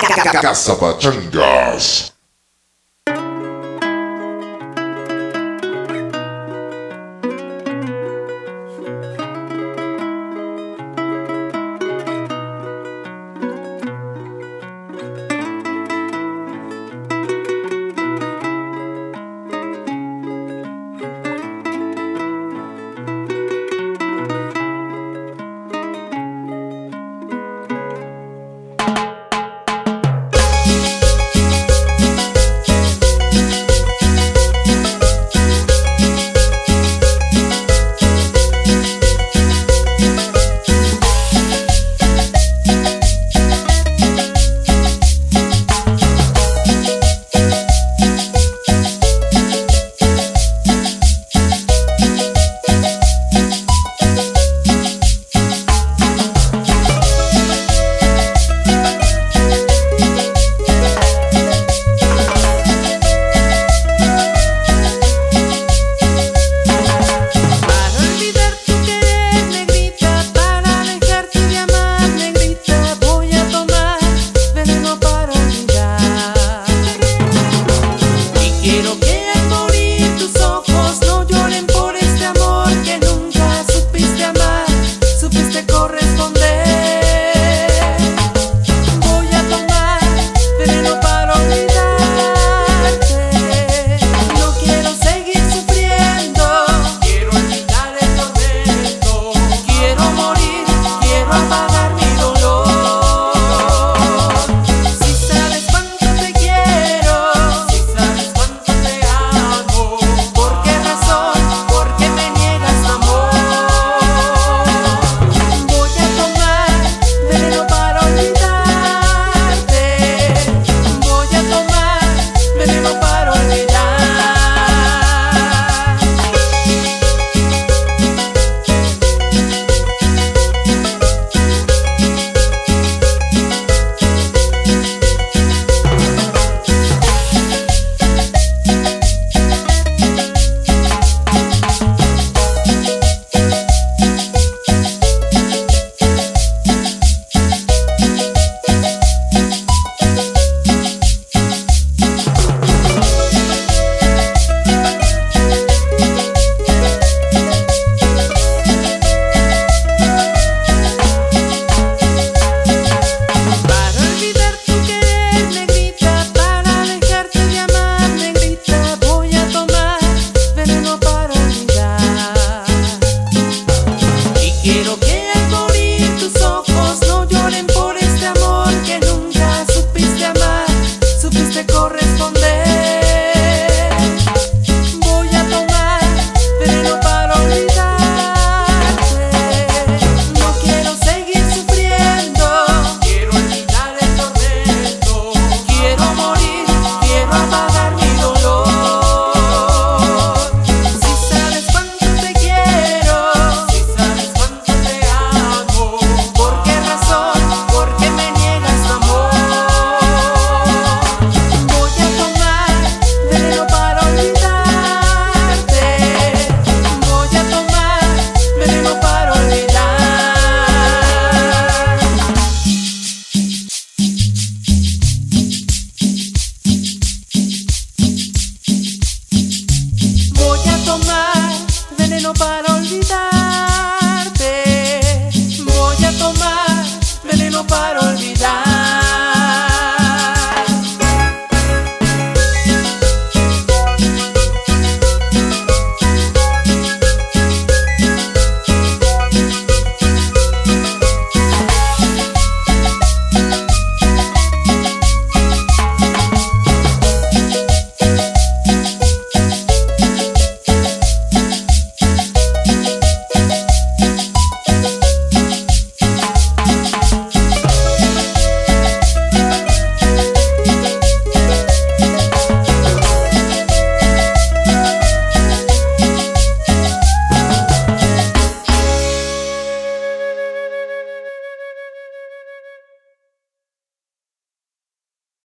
Caçapachangas. para